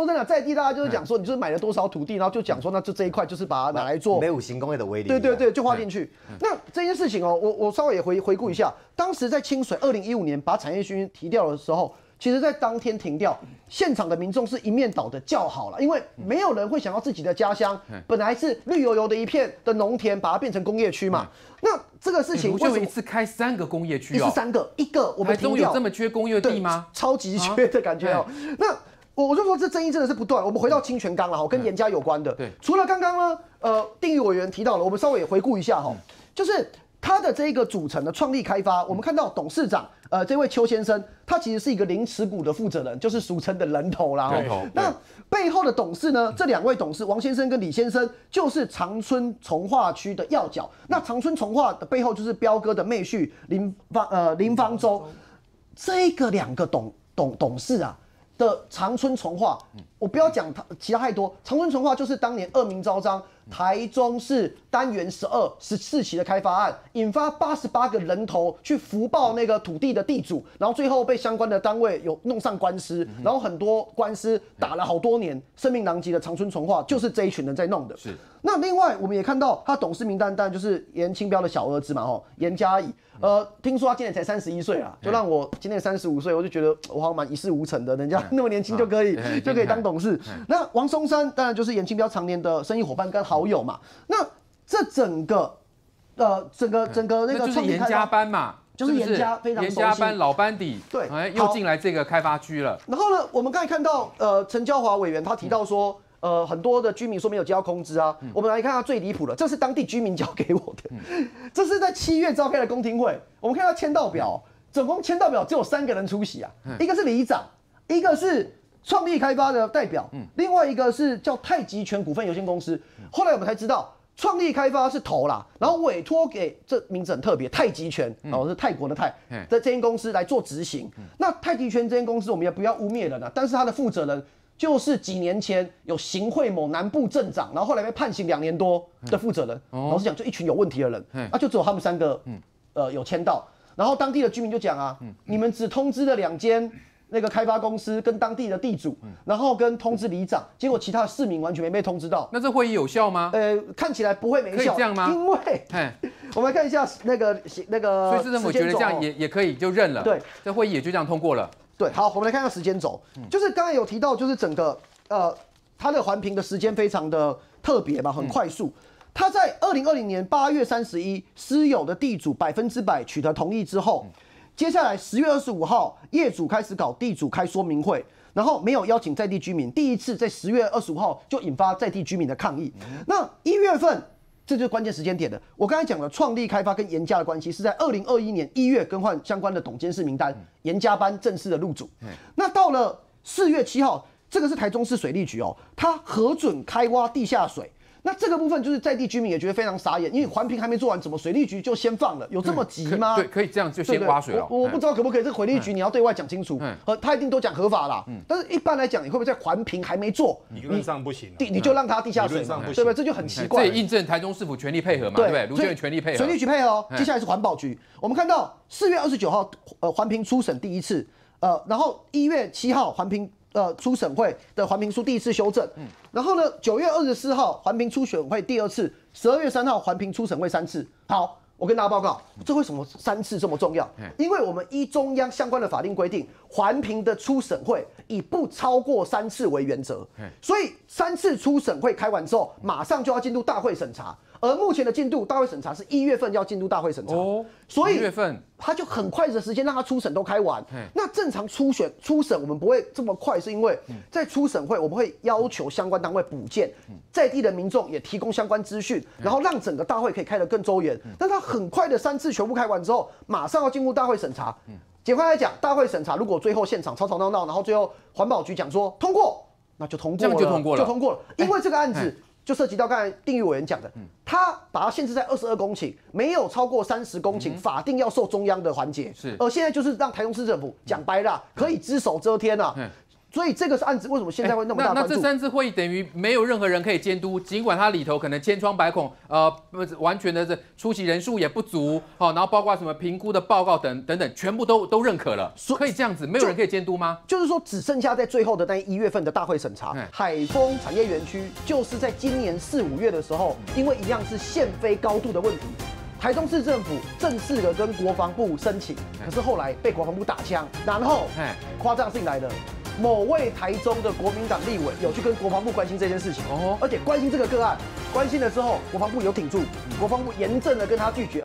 说真的，在地大家就是讲说，你就是买了多少土地，然后就讲说，那就这一块就是把它拿来做没有新工业的威力。对对对，就划进去。那这件事情哦，我我稍微也回回顾一下，当时在清水二零一五年把产业区提掉的时候，其实在当天停掉，现场的民众是一面倒的叫好了，因为没有人会想要自己的家乡本来是绿油油的一片的农田，把它变成工业区嘛。那这个事情为什么就一次开三个工业区哦？一次三个，一个我们台中停掉，有这么缺工业地吗？超级缺的感觉哦。那我我就说这争议真的是不断。我们回到清泉岗了哈，跟严家有关的。对，除了刚刚呢，呃，定义委员提到了，我们稍微也回顾一下哈，就是他的这一个组成的创立开发，我们看到董事长呃这位邱先生，他其实是一个零持股的负责人，就是俗称的人头啦。人头那背后的董事呢？这两位董事王先生跟李先生就是长春从化区的要角。那长春从化的背后就是彪哥的妹婿林方呃林方舟。这个两个董董董事啊的长春从化，我不要讲他其他太多，长春从化就是当年恶名昭彰，台中市单元十二十四期的开发案，引发八十八个人头去福报那个土地的地主，然后最后被相关的单位有弄上官司，然后很多官司打了好多年，声名狼藉的长春从化就是这一群人在弄的。是。那另外我们也看到他董事名单，当然就是严清标的小儿子嘛，吼，严嘉怡。呃，听说他今年才三十一岁啊，就让我今年三十五岁，我就觉得我好像蛮一事无成的，人家那么年轻就可以嗯就可以当董事。那王松山当然就是严清标常年的生意伙伴跟好友嘛。那这整个呃整个整个那个那就是严家创立开发，班嘛，就是严家非常严家班老班底，对哎，又好进来这个开发区了，然后呢，我们刚才看到呃陈娇华委员他提到说。呃，很多的居民说没有接到通知啊，我们来看下最离谱的，这是当地居民交给我的，这是在七月召开的公听会，我们看到签到表，总共签到表只有三个人出席啊，一个是里长，一个是创意开发的代表，另外一个是叫太极拳股份有限公司，后来我们才知道。创意开发是投啦，然后委托给这名字很特别，太极拳哦，是泰国的泰嗯的这间公司来做执行。那太极拳这间公司我们也不要污蔑人啊，但是他的负责人就是几年前有行贿某南部镇长，然后后来被判刑两年多的负责人。老实讲，就一群有问题的人，嗯啊，就只有他们三个，呃，有签到。然后当地的居民就讲啊，你们只通知了两间那个开发公司跟当地的地主，然后跟通知里长，结果其他的市民完全没被通知到。那这会议有效吗？呃，看起来不会没效，可以这样吗？因为哎，我们来看一下那个那个，所以市政府觉得这样也也可以就认了，对，这会议也就这样通过了，对，好，我们来看一下时间轴，就是刚才有提到，就是整个呃，它的环评的时间非常的特别嘛，很快速。它在二零二零年八月三十一，私有的地主百分之百取得同意之后，接下来十月二十五号，业主开始搞地主开说明会，然后没有邀请在地居民，第一次在十月二十五号就引发在地居民的抗议。那一月份。这就是关键时间点的。我刚才讲了，创立开发跟严家的关系是在二零二一年一月更换相关的董监事名单，严家班正式的入主。那到了四月七号，这个是台中市水利局哦，它核准开挖地下水。那这个部分就是在地居民也觉得非常傻眼，因为环评还没做完，怎么水利局就先放了？有这么急吗？对，可以这样就先挖水了。我我不知道可不可以，这个水利局你要对外讲清楚呃，他一定都讲合法啦。但是一般来讲，你会不会在环评还没做，理论上不行啊。地你就让它地下水对不对？这就很奇哎怪。这也印证台中市府全力配合嘛，对不对？卢所以建源全力配合。水利局配合哦。嗯接下来是环保局，我们看到四月二十九号，呃，环评初审第一次，呃，然后一月七号环评呃初审会的环评书第一次修正，嗯然后呢，九月二十四号环评初审会第二次，十二月三号环评初审会三次。好。我跟大家报告，这为什么三次这么重要？因为我们依中央相关的法令规定，环评的初审会以不超过三次为原则，所以三次初审会开完之后，马上就要进入大会审查。而目前的进度，大会审查是一月份要进入大会审查，哦所以一月份。他就很快的时间让他初审都开完。嘿。那正常初选初审我们不会这么快，是因为在初审会我们会要求相关单位补件，在地的民众也提供相关资讯，然后让整个大会可以开得更周延。但他很快的三次全部开完之后，马上要进入大会审查。简单来讲，大会审查如果最后现场吵吵闹闹，然后最后环保局讲说通过，那就通过了，就通过了。就通过了。因为这个案哎子就涉及到刚才定义委员讲的，他把它限制在二十二公顷，没有超过三十公顷，法定要受中央的环节。是。而现在就是让台中市政府讲白了，可以只手遮天啊。嗯。所以这个是案子为什么现在会那么大那那这三次会议等于没有任何人可以监督，尽管它里头可能千疮百孔，呃，完全的这出席人数也不足，好，然后包括什么评估的报告等等等，全部都都认可了，可以这样子，没有人可以监督吗？就是说只剩下在最后的那一月份的大会审查，海丰产业园区就是在今年四五月的时候，因为一样是限飞高度的问题。台中市政府正式的跟国防部申请，可是后来被国防部打枪，然后夸张性来了，某位台中的国民党立委有去跟国防部关心这件事情，哦，而且关心这个个案，关心了之后，国防部有挺住，国防部严正的跟他拒绝。